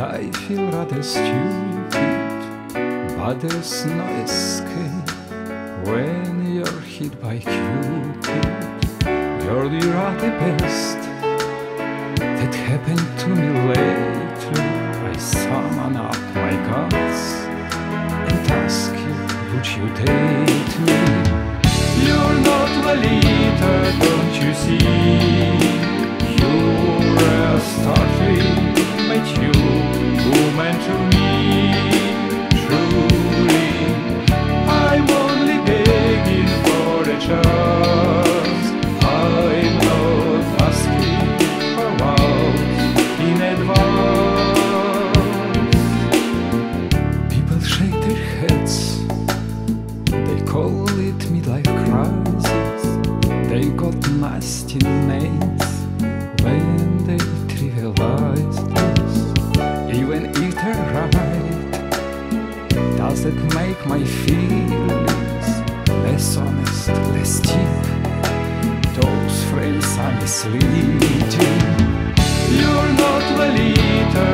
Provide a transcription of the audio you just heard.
are rather stupid, but there's no escape when you're hit by Cupid. Girl, you are the best that happened to me lately. I summon up my guts and ask you, would you date nasty names when they trivialize this. Even if they're right, does it make my feelings less honest, less deep? Those frames are misleading. You're not Lolita,